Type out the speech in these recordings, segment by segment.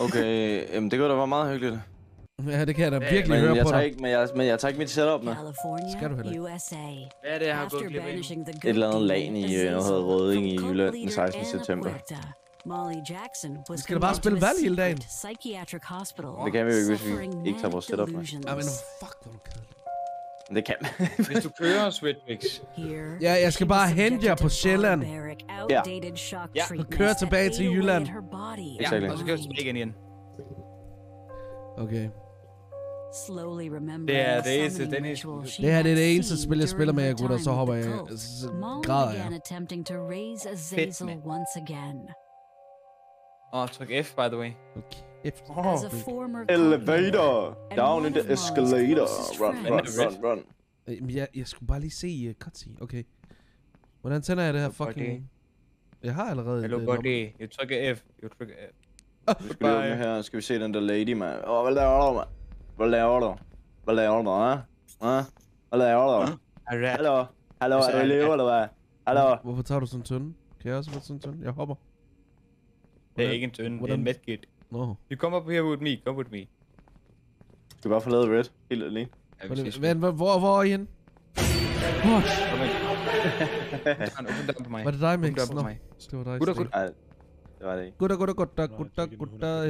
Okay, jamen det kunne da være meget hyggeligt. Ja, det kan jeg da virkelig Men høre jeg, på tager dig. ikke, men, jeg, men jeg tager ikke mit setup med. Skal du heller ikke. USA. Hvad er det, jeg har gået glip af? banishing the Et eller andet lagen i, øh, noget hedder Rødding from i Jylland den leader 16. Anna september. Molly Jackson was skal da bare spille valg hele dagen. secret Psychiatric hospital. Det kan vi jo ikke, hvis vi ikke tager vores setup med. Ja, men fuck, hvor du kedelig. Det kan Hvis du kører Switchfix, Here, Ja, jeg skal bare hente jer på Sjælland. shock Ja. treatments køre tilbage til Jylland. ja, og så kører tilbage igen igen. Okay. Det er det eneste- den eneste- Det her det er det eneste spil, jeg spiller med, jeg gutter, så hopper jeg, så græder jeg. Azazel mand. Åh, oh, tryk F, by the way. Okay. As a former Elevator! And Down in the escalator! Run, run, run, run. Øh, Jeg, jeg skulle bare lige se uh, cutscene. Okay. Hvordan tænder jeg det her Hello, fucking... Jeg har allerede... Hello, øh, buddy. You trykker F. You trykker F. Nu skal vi her, skal vi se den der lady, mand. Åh, hvad laver du, mand? Hvad laver du? Hvad laver du, ha? Ha? Hvad laver du? Hallo? Hallo, er du live, eller hvad? Hallo? Hvorfor tager du sådan en tynde? Kan jeg også få sådan en tynde? Jeg hopper. Det er ikke en tynde, det er en medkit. Nå. You come up here with me, come with me. Skal vi bare få lavet red? Helt alene. Ja, Hvor, hvor, hvor, hvor er I henne? Hvor? Kom ind. Døren på mig. Var det dig, Åbn Mix? Nå, mig. det var dig. Gutter, gutter. Det var det ikke. Gutter, gutter, gutter, gutter, gutter.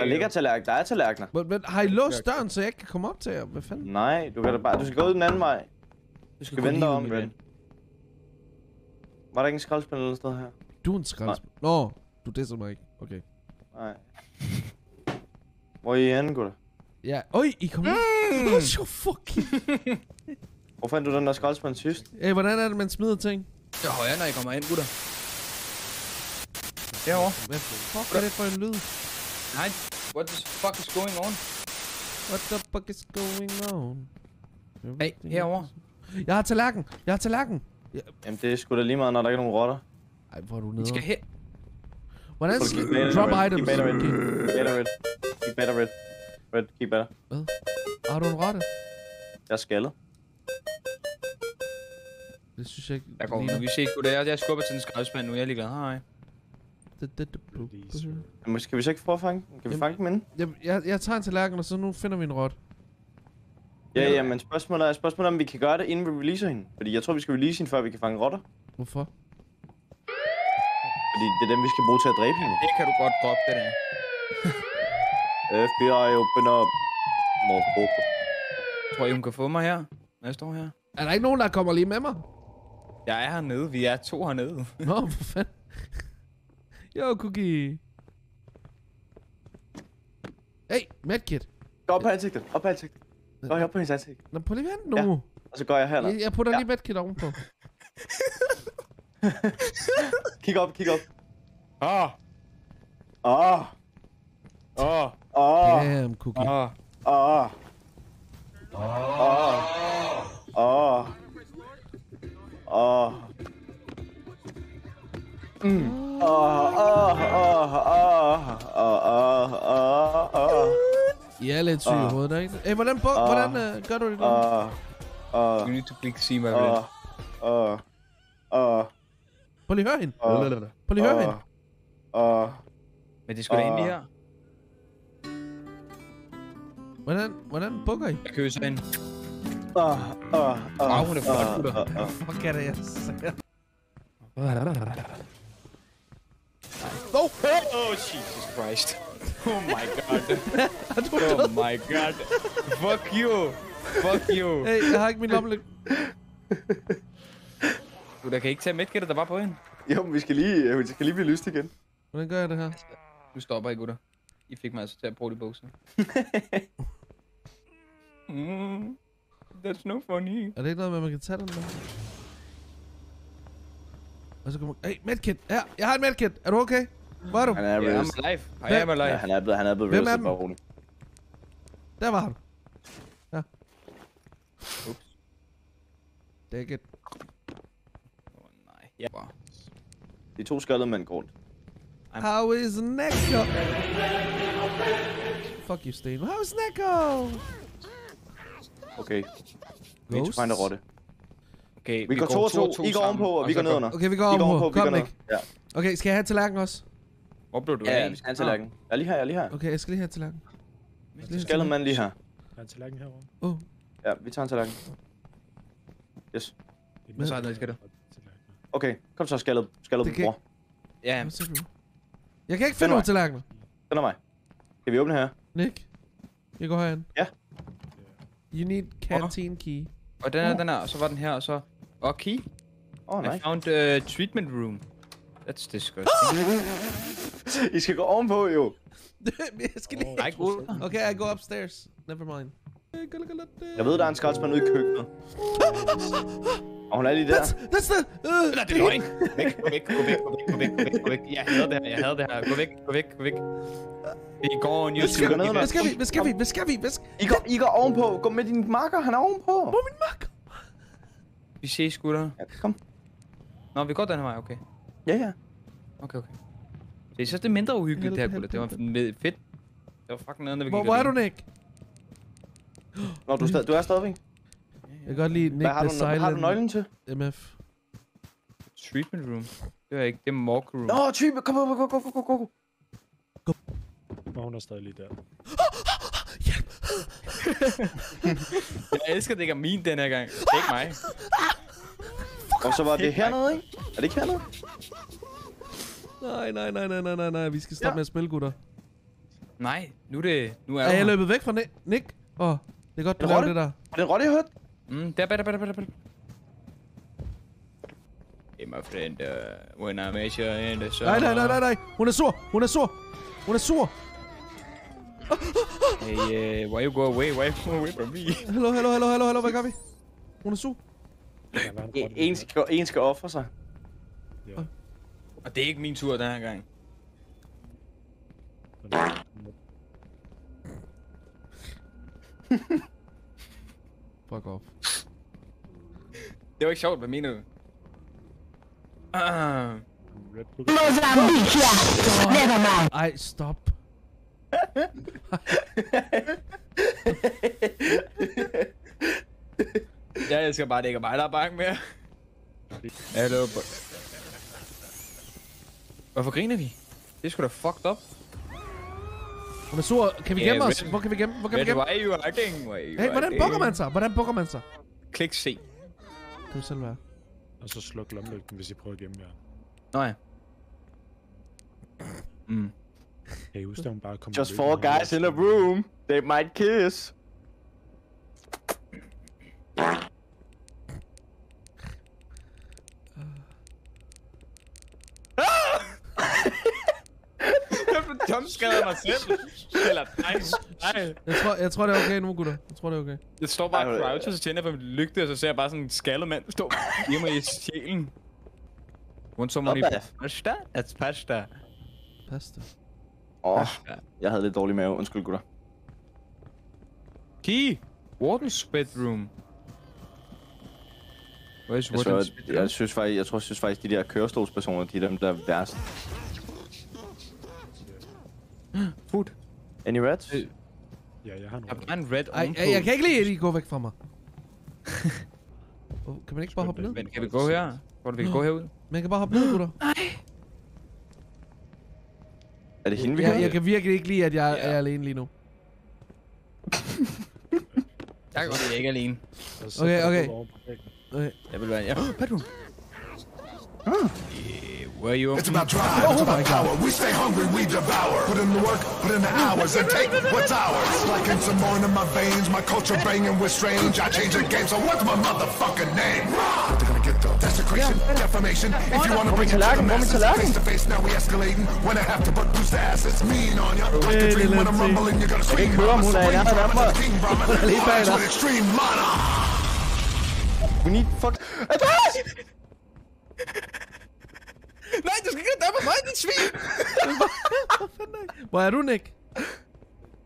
Der ligger tallerken. Der er tallerkener. Men, men har I låst døren, så jeg ikke kan komme op til jer? Hvad fanden? Nej, du kan da bare... Du skal gå ud den anden vej. Du skal vende dig om, Red. Var der ikke en skraldespand eller sted her? Du er en skraldespand. Nå, du disser mig ikke. Okay. Nej. Hvor er I henne, gutter? Ja, øj, I kom mm. Oh, så fucking. Hvor fandt du den der skraldespand sidst? Hey, hvordan er det, man smider ting? Til højre, når I kommer ind, gutter. Derovre. Hvad fuck er det for en lyd? Nej, what the fuck is going on? What the fuck is going on? Hey, det herovre. Jeg har tallerken. Jeg har tallerken. Ja. Jamen, det er sgu da lige meget, når der ikke er nogen rotter. Ej, hvor er du Vi nede. skal hen. Hvordan Keep skal better, drop Red. items? Keep better, Red. Better, Red. Keep better, Red. Red, keep better. Har du en rotte? Jeg er skaldet. Det synes jeg ikke. Jeg går nu. Vi ses, gutter. Jeg, jeg skubber til den skraldespand nu. Jeg er ligeglad. Hej. Det, det, det, bu- Jamen, skal vi så ikke prøve at fange Kan vi Jamen- fange dem inde? jeg, jeg, jeg tager en tallerken, og så nu finder vi en rotte. Ja, ja, men spørgsmålet er, spørgsmålet er, om vi kan gøre det, inden vi releaser hende. Fordi jeg tror, vi skal release hende, før vi kan fange rotter. Hvorfor? Fordi det er dem, vi skal bruge til at dræbe hende. Det kan du godt droppe, det der. FBI, open up. Motherfucker. Tror I, hun kan få mig her? Når jeg står her? Er der ikke nogen, der kommer lige med mig? Jeg er hernede. Vi er to hernede. Nå, for fanden. Jo, Cookie. Hey, medkit. Gå op på ansigtet. Op på ansigtet. Gå op på hendes ansigt. Nå, prøv lige vent nu. Ja. Og så går jeg herned. Jeg, jeg putter Ja. lige medkit ovenpå. Kig op, kig op. Åh! Åh, Åh! åh, Damn, Cookie. Åh! åh. Åh. Åh. Åh. Mm. Åh, åh, åh, åh, åh, åh, åh, åh. I er lidt syge i Ah. hovedet, ikke? Hey, hvordan, bo, Ah. hvordan uh, gør du det? der? Åh, åh, You need to click see my åh, red. åh, åh, Prøv lige at høre hende. åh, Prøv lige at høre hende. åh. Men det skulle da egentlig her. Hvordan, hvordan bukker I? Jeg køber så ind. Åh, åh, åh, Wow, hun er flot, åh, gutter. Fuck er det, jeg siger? Oh, Jesus Christ. Oh my god. oh my god. Fuck you. Fuck you. Hey, jeg har ikke min lommelygt. Du der kan ikke tage medkittet, der var på hende. Jo, men vi skal lige, vi skal lige blive lyst igen. Hvordan gør jeg det her? Du stopper ikke, gutter. I fik mig altså til at bruge de bukser. mm, that's no funny. Er det ikke noget med, at man kan tage den der? Og så kommer... Hey, medkit! Ja, jeg har en medkit! Er du okay? Hvor er du? Han er Yeah, rest. I'm alive. I am alive. Ja, han er blevet, han er blevet Hvem er rolig. Der var han. Ja. Ups. Dæk it. Nej. Ja, bare. De to skaldede mænd går rundt. How is Neko? Fuck you, Sten. How is Neko? Okay. Vi Ghosts? skal finde rotte. Okay, Vi går to og to. I går ovenpå, og vi så går ned under. Okay, vi går I om går på. ovenpå, vi Kom, går ned. Nick. Ja. Okay, skal jeg have tallerken også? Hvor blev du Ja, af? ja, vi skal have en tallerken. Jeg er lige her, jeg er lige her. Okay, jeg skal lige have tallerken. Jeg skal mand lige her. Der er en tallerken herovre. Åh, oh, Ja, vi tager en tallerken. Yes. Det Men- Så er der, skal du. Okay, kom så skaldet, skaldet Det kan- bror. Ja? Jeg kan ikke Find finde nogen tallerkener. Den er mig. Kan vi åbne her? Nick, jeg går herind. Ja. You need canteen key. og den er, den er, og så var den her, og så... Og key. Oh, I nej. found a treatment room. That's disgusting. I skal gå ovenpå, jo. jeg skal lige... Nej, god. Okay, I go upstairs. Never mind. Jeg ved, der er en skraldspand ude i køkkenet. Og hun er lige der. That's, that's the... Uh, Nej, det er løgn. Væk, gå væk, gå væk, gå væk, gå væk, gå væk. Jeg hader det her, jeg hader det her. Gå væk, gå væk, gå væk. Vi går on Hvad skal YouTube. vi Hvad skal vi? Hvad skal vi? Hvad skal vi? Hvad skal... I går, I går ovenpå. Gå med din marker, han er ovenpå. Hvor er min mark? Vi ses, gutter. Ja, kom. Nå, vi går den her vej, okay. Ja, ja. Okay, okay. Det er så det mindre uhyggeligt, det her, gutter. Det var fedt. Det var fucking noget, når vi Hvor, gik hvor er du. Nick? Nå, du, er stadig, du er stadigvæk. Jeg kan godt lide Nick Hvad har the du, hvad har du Silent nøglen til? MF. Treatment room. Det er ikke, det er morgue room. Nå, type. Kom, kom, kom, kom, kom, kom, kom. Og hun er stadig lige der. Jeg elsker, at det ikke er min den her gang. Det er ikke mig. Og så var det hernede, ikke? Er det ikke hernede? Nej, nej, nej, nej, nej, nej, nej. Vi skal stoppe Ja. med at spille, gutter. Nej, nu er det... Nu er, Er jeg løbet væk fra Nick? Åh, oh, det er godt, du rotte. det der. Er det en rotte, jeg hørte? Mm, der, der, der, der, der, der. Hey, my friend, uh, when I met you in the summer... Nej, nej, nej, nej, nej. Hun er sur. Hun er sur. Hun er sur. Hey, uh, why you go away? Why you go away from me? Hallo, hallo, hallo, hallo, hallo. Hvad gør vi? Hun er sur. En En, skal, en skal ofre sig. Ja. Og det er ikke min tur den her gang. Fuck off. Det var ikke sjovt, hvad mener du? Ah, Red Bull. Ej, stop. jeg elsker bare, det ikke er mig, der er bange mere. Hallo, Hvorfor griner vi? Det er sgu da fucked up. Er sur. Kan vi Ja, gemme os? Hvor kan vi gemme? Hvor kan vi gemme? why are you acting? Why are you Hey, hvordan bukker man sig? Hvordan bukker man sig? Klik C. Kan du selv være? Og så sluk lommelygten, hvis I prøver at gemme jer. Nå ja. Mm. Kan I huske, at hun bare kom Just four guys in a room. They might kiss. Jeg jumpscaret mig selv. Eller, nej, nej. Jeg tror, jeg tror, det er okay nu, gutter. Jeg tror, det er okay. Jeg står bare og croucher, så tænder jeg på min lygte, og så ser jeg bare sådan en skaldet mand stå i mig i sjælen. Want someone Not eat bad. pasta? That's pasta. Pasta. Åh, oh, jeg havde lidt dårlig mave. Undskyld, gutter. Key. Warden's bedroom. Where's Jeg, Warden's så, bedroom? jeg synes faktisk, jeg tror, jeg synes faktisk, de der kørestolspersoner, de er dem, der er værst. Food. Any rats? Øh. Ja, jeg har Jeg en red Ej, ej, jeg kan ikke at I går væk fra mig. oh, kan man ikke bare hoppe ned? Men kan vi gå her? Hvor vi kan gå herud? Man kan bare hoppe ned, gutter. Er det hende, vi Jeg, kan? jeg kan virkelig ikke lide, at jeg Ja. er alene lige nu. Jeg kan godt lide, at jeg ikke er alene. Okay, okay. gå. Okay. Jeg vil være... Ja, bedroom. Yeah, where are you? It's about drive, it's about power. We stay hungry, we devour. Put in the work, put in the hours, and take what's ours. Like in some more in my veins, my culture banging with strange. I change the game, so what's my motherfucking name? What they gonna get though? Desecration, defamation. If you wanna bring it to the tallerken? Hvor masses, tallerken? face to face, now we escalating. When I have to but boost the ass, it's mean on ya. Like a dream when I'm rumbling, you're gonna scream. høre, om Brahma, hun er i supreme nærheden drama to the king Brahma. lige bag Vibes with extreme mana. We need fuck... Nej, du skal ikke dømme mig, din svin! Hvor er du, Nick?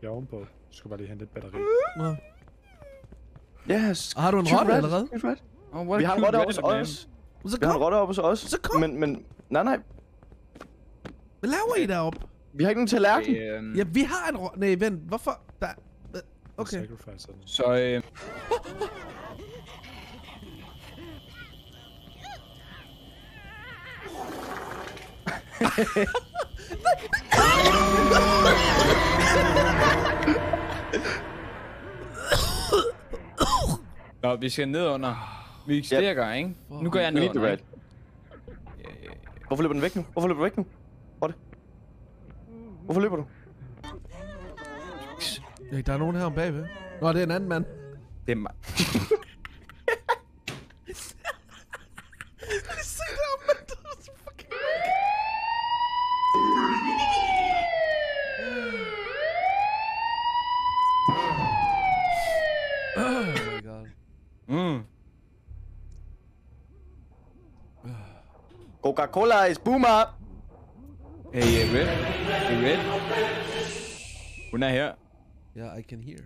Jeg er ovenpå. Du skal bare lige hente et batteri. Nå. Yes. Har du en rotte allerede? Oh, what Vi har en rotte oppe hos os. Så Vi har en rotte oppe hos os. Så kom. Men, men... Nej, nej. Hvad laver I deroppe? Vi har ikke nogen tallerken. Øhm, Ja, vi har en rotte. Nej, vent. Hvorfor? Der... Okay. Så, øh... Nå, vi skal ned under. Vi stikker, yep. ikke? Nu går jeg ned under. Right. Hvorfor løber den væk nu? Hvorfor løber du væk nu? Hvor det? Hvorfor løber du? Ja, der er nogen her om bagved. Nå, det er en anden mand. Det er mig. Coca-Cola is boomer! Hey, uh, Red. Hey, Red. Hun er her. Ja, I can hear.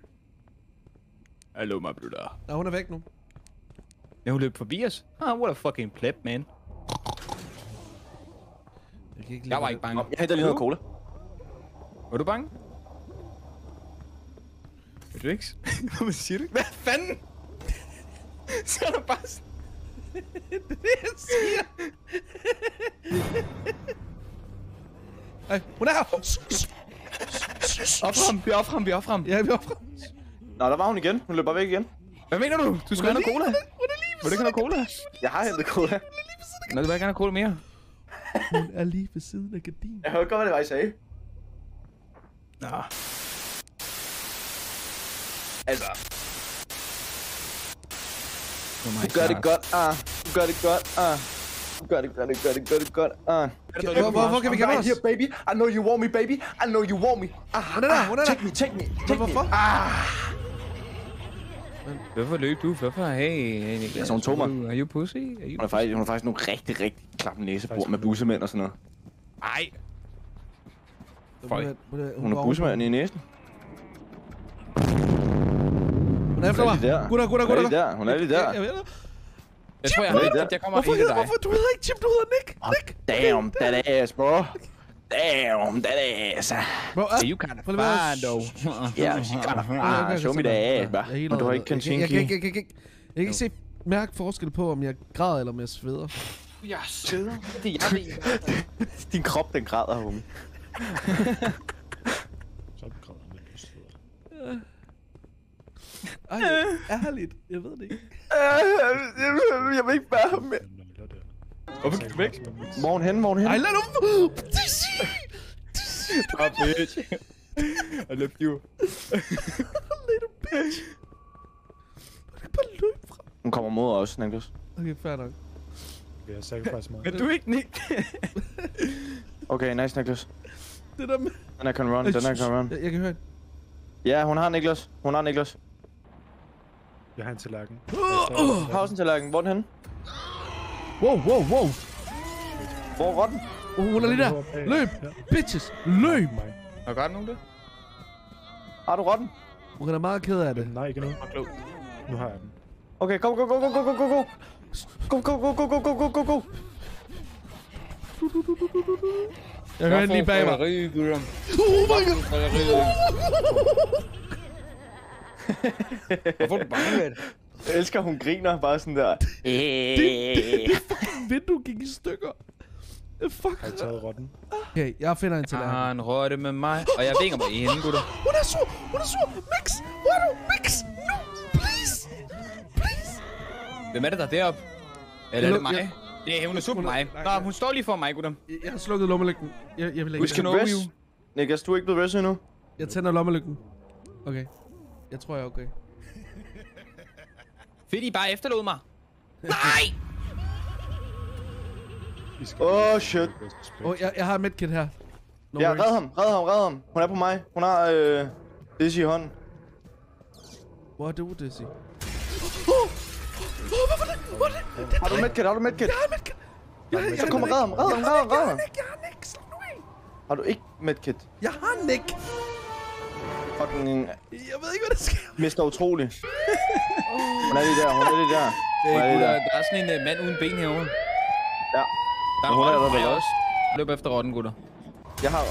Hallo, my brother. Nå, hun er væk nu. Ja, hun løb forbi os. Ah, what a fucking pleb, man. Jeg, kan ikke Jeg var ikke bange. Jeg henter lige noget cola. Var du bange? Er du ikke? Hvad siger du? Hvad fanden? Så er der bare sådan... jeg siger. Ej, hun er her. Op ham, vi er op ham, vi er op ham. Ja, vi er oppe. Nå, der var hun igen. Hun løber bare væk igen. Hvad mener du? Du skal have noget cola. Hun er lige ikke have noget cola? Jeg har hentet cola. Nå, du vil ikke have cola mere. Hun er lige ved siden af gardinen. Jeg hørte godt, hvad det var, I sagde. Nå. Altså, Oh my du gør det godt, ah. Du gør det godt, ah. Du gør det, gør det, gør det, gør det godt, ah. Hvor, hvorfor kan vi right os? here, baby. I know you want me, baby. I know you want me. Ah, Hun er er der. Take me, take me, take me. Hvorfor? Hvorfor løb du? Hvorfor? Hey, hey Niklas. Altså, hun tog mig. Are you pussy? Are you... Hun er faktisk, hun er faktisk nogle rigtig, rigtig klamme næsebord med bussemænd og sådan noget. Ej. Hun er- hun er- er bussemænd i næsen. Er efter Hun er mig. lige der. Gutter, gutter, Hun er gutter. lige der. Hun er lige der. Jeg ved det. Jeg tror, jeg har. Jeg kommer Hvorfor, dig. hvorfor? Du hedder ikke Chip, du hedder Nick. Nick. Damn, that ass, bro. Damn, that ass. Bro. Hey, you kind of fine, though. Yeah, she Okay, okay, ah, show me that ass, bro. Jeg er Men du har ikke kendt jeg, jeg, jeg, jeg, jeg, jeg, jeg kan ikke se mærke forskel på, om jeg græder eller om jeg sveder. Jeg sidder. Det er jeg. Din krop, den græder, homie. Så græder han lidt lyst. Ej, ærligt. Jeg ved det ikke. Jeg vil ikke være ham med. Hvorfor gik du væk? Henne? Hvor er hun Ej, lad nu... Ah, bitch. I love you. Little bitch. Du kan bare løbe fra... Hun kommer mod os, Niklas. Okay, fair nok. Vi har sacrifice mig. Men du er ikke Nick. Okay, nice, Niklas. Det der med... Den er kan run, den er kan run. Jeg, jeg kan høre det. Ja, hun har Niklas. Hun har Niklas. Jeg har en tallerken. Pausen til lærken. Hvor er den henne? Wow, wow, wow. Hvor er rotten? Oh, hun er lige der. Løb. Ja. Bitches. Løb. Mig. Har du godt nogen det? Har du rotten? Hun er meget ked af det. Nej, ikke nu. Nu har jeg den. Okay, go, go, go, go, go, go, go, go. Go, go, go, go, go, go, go, go, go. Jeg hører lige bag mig. Oh my god. Hvorfor er du bange med det? Jeg elsker, hun griner bare sådan der. Vinduet gik i stykker. Fuck. Har I taget rotten? Okay, jeg finder en Jeg tallerken. har en rotte med mig, og jeg ikke, om I er henne, gutter. Hun er sur. Hun er sur. Max. Hvor er du? Max. Nu. Please. Please. Hvem er det, der er deroppe? Eller er Jeg det mig? jeg- Det er hun er sur på Hun mig. Nå, hun står lige for mig, gutter. Jeg- Jeg har slukket lommelygten. Jeg, jeg vil Vi ikke. skal know rest. you. Niklas, du er ikke blevet restet endnu. Jeg tænder lommelygten. Okay. Jeg tror, jeg er okay. Fedt, I bare efterlod mig. Skal Åh, shit. Åh, oh, jeg, jeg har medkit her. No Ja, red ham, red ham, red ham. Hun er på mig. Hun har øh, Dizzy i hånden. Hvor er du, Dizzy? Har du medkit? Har du medkit? Jeg har medkit. Jeg, jeg, Så kom og red ham, red ham, red ham, red ham. Jeg har Nick. Slap nu af. Har du ikke medkit? Jeg har Nick. Fucking Jeg ved ikke, hvad der sker. Mr. Utrolig. Hun er lige der, hun er lige der. Det er, er lige der. der er sådan en uh, mand uden ben herovre. Ja. Der er hun en er der også. Løb efter rotten, gutter. Jeg har...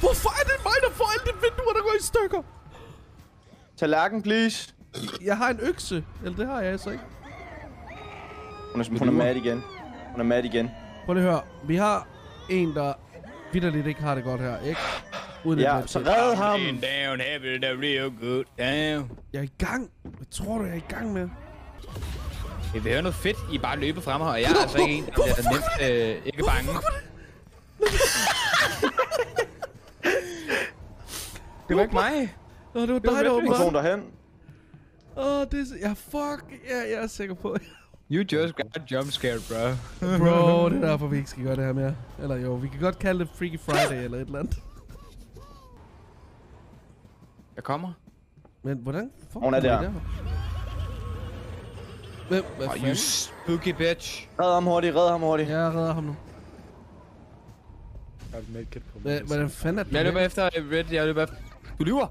Hvorfor er det mig, der får alle de vinduer, der går i stykker? Tallerken, please. Jeg har en økse. Eller det har jeg altså ikke. Hun er, hun er mad igen. Hun er mad igen. Prøv lige at høre. Vi har en, der vidderligt ikke har det godt her, ikke? Uden Ja, så red ham. Down, having it real good. Damn. Jeg er i gang. Hvad tror du, jeg er i gang med? Jeg vil høre noget fedt. I er bare løbet frem her, og jeg er altså ikke en, der bliver nemt øh, ikke bange. Det var ikke mig. Åh, det var dig, der Red var derhen. Åh, det er... Ja, fuck. Ja, jeg er sikker på. You just got jump scared, bro. Bro, det er derfor, vi ikke skal gøre det her mere. Eller jo, vi kan godt kalde det Freaky Friday eller et eller andet. Jeg kommer. Men hvordan... Fuck, Hun er der. I Hvem? Hvad Oh, you spooky bitch. Red ham hurtigt, red ham hurtigt. Jeg redder ham nu. Jeg har et medkit på Hvad, mig. hvordan fanden er det? Jeg løber efter øh, Red, jeg løber efter... Du lyver.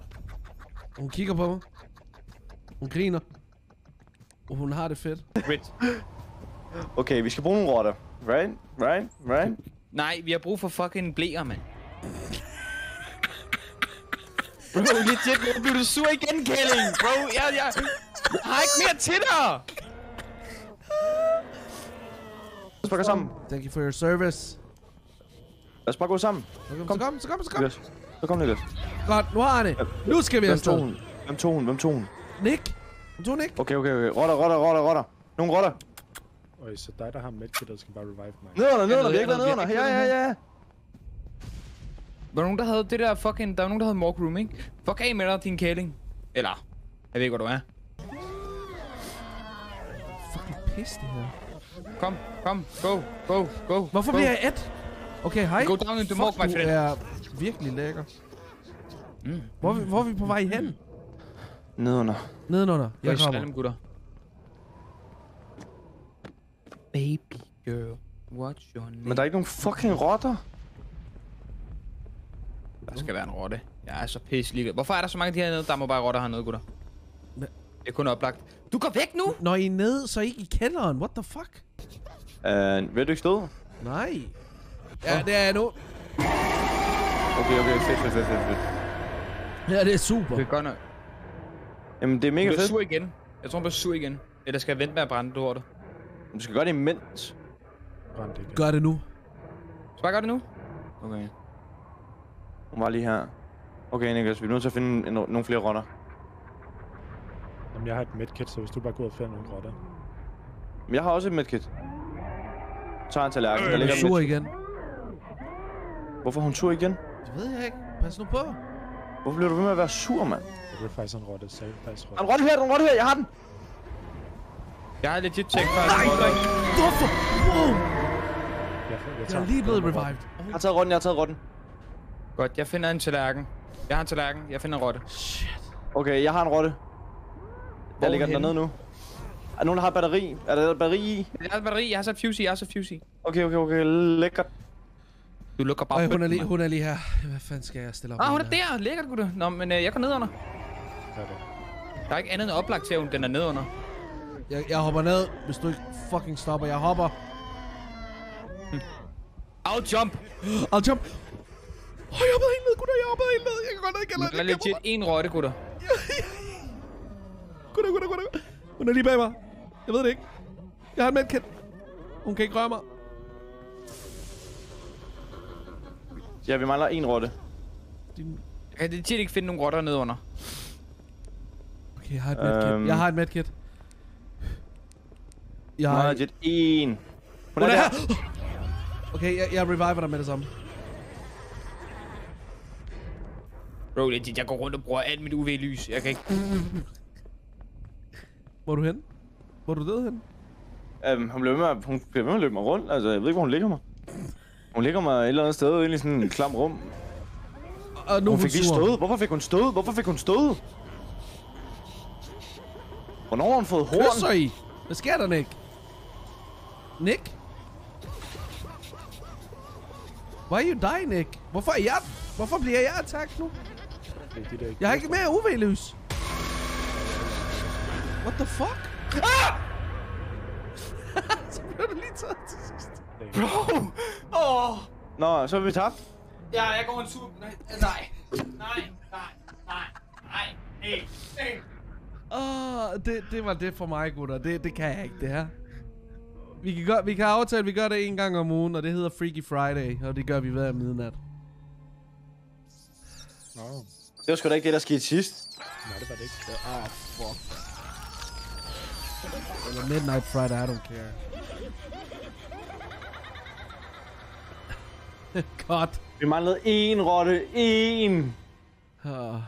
Hun kigger på mig. Hun griner. Og hun har det fedt. Red. Okay, vi skal bruge nogle rotter. Right? Right? Right? Nej, vi har brug for fucking blæer, mand. Bro, legit, nu bliver du sur igen, Kælling. Bro, jeg, jeg, jeg har ikke mere til dig. Lad os bare gå sammen. Thank you for your service. Lad os bare gå sammen. Så kom, så kom, så kom, så kom. Niklas. Så kom, Niklas. Godt, nu har han det. Nu skal vi Hvem tog afsted. hun? Hvem tog hun? Hvem tog hun? Nick. Hun tog Nick. Okay, okay, okay. Rotter, rotter, rotter, rotter. Nogle rotter. Øj, så dig, der har medkit, der skal bare revive mig. Nedunder. ved, Vi har ikke vi Ja, ja, ja. Var der nogen, der havde det der fucking... Der var nogen, der havde Mork Room, ikke? Fuck af med dig, din kæling. Eller, jeg ved ikke, hvor du er. Fucking pis det her. Kom, kom, go, go, go. Hvorfor go. bliver jeg et? Okay, hej. Go down in the morgue, my du friend. er virkelig lækker. Hvor, er vi- hvor er vi på vej hen? Nedunder. Nedenunder. Jeg Jeg kommer. Salem, gutter. Baby girl, what's your name? Men der er ikke nogen fucking rotter. Der skal være en rotte. Jeg er så pisse ligeglad. Hvorfor er der så mange af de her nede? Der må bare rotter hernede, gutter. Hva? Det er kun oplagt. Du går væk nu! Når I er nede, så er I ikke i kælderen. What the fuck? Uh, vil du ikke stå? Nej. Ja, det er jeg nu. Okay, okay. Fedt, fedt, fedt, fedt. Ja, det er super. Du kan godt nok. Jamen, det er Du mega fedt. sur igen. Jeg tror, hun bliver sur igen. Eller skal jeg vente med at brænde lortet? Du skal gøre det imens. Brænd det igen. Gør det nu. Så bare gør det nu. Okay. Hun var lige her. Okay, Niklas, vi er nødt til at finde en, nogle flere rotter. Jamen, jeg har et medkit, så hvis du bare går ud og finder nogle rotter. Men jeg har også et medkit. Så tager en tallerken. Der Jeg ligger er sur igen. Hvorfor er hun sur igen? Det ved jeg ikke. Pas nu på. Hvorfor bliver du ved med at være sur, mand? Det er faktisk en rotte, så faktisk Der er en rotte. rotte her, der er en rotte her. Jeg har den. Jeg har legit tjekket før. Nej, nej. Hvorfor? Wow. Jeg, jeg, Jeg tager er lige blevet revived. Jeg har taget rotten, jeg har taget rotten. Godt, jeg finder en tallerken. Jeg har en tallerken. Jeg finder en rotte. Shit. Okay, jeg har en rotte. Der ligger den dernede nu. Er der nogen, der har batteri? Er der batteri i? Jeg har et batteri. Jeg har sat fuse i. Jeg har sat fuse i. Okay, okay, okay. Lækkert. Du lukker bare Øj, hun er, lige, hun er lige her. Hvad fanden skal jeg stille op Ah, hun er der. Lækkert, gutter. Nå, men øh, jeg går ned under. Der er ikke andet end oplagt til, at hun den er ned under. Jeg, jeg hopper ned, hvis du ikke fucking stopper. Jeg hopper. I'll jump. I'll jump. Åh, jeg hoppede helt ned, gutter. Jeg hoppede helt ned. Jeg kan godt ikke Der er legit en rotte, gutter. Gutter, gutter, gutter. Hun er lige bag mig. Jeg ved det ikke. Jeg har en medkit. Hun kan ikke røre mig. Ja, vi mangler en rotte. Din... Jeg kan legit ikke finde nogen rotter ned under. Okay, jeg har et medkit. Øhm. Jeg har et medkit. Jeg har... har jet en. Hun Hun er er der. her! Okay, jeg, jeg reviver dig med det samme. Bro, legit, jeg går rundt og bruger alt mit UV-lys. Jeg kan ikke... Hvor er du hen? Hvor er du død hen? Um, hun bliver ved med, at- hun bliver ved med at løbe mig rundt. Altså, jeg ved ikke, hvor hun ligger mig. Hun ligger mig et eller andet sted inde i sådan en klam rum. Og nu Hun fik lige stået. Hvorfor fik hun stået? Hvorfor fik hun stået? Hvornår har hun fået horn? Kysser I? Hvad sker der, Nick? Nick? Why you die, Nick? Hvorfor er jeg... Hvorfor bliver jeg attacked nu? Det er de der ikke. Jeg har ikke mere UV-lys. What the fuck? Ah! Så blev du lige taget til sidst. Bro! Åh! Oh. Nå, så er vi tabt. Ja, jeg går en tur. Nej, nej. Nej, nej, nej, nej. Nej, nej. Åh, det, det var det for mig, gutter. Det, det kan jeg ikke, det her. Vi kan, godt, vi kan aftale, at vi gør det en gang om ugen, og det hedder Freaky Friday, og det gør vi hver midnat. Nå, Det var sgu da ikke det, der skete sidst. nej, det var det ikke. Ah, fuck. Eller Midnight Friday, I don't care. God. Vi manglede én rotte. Én. Uh,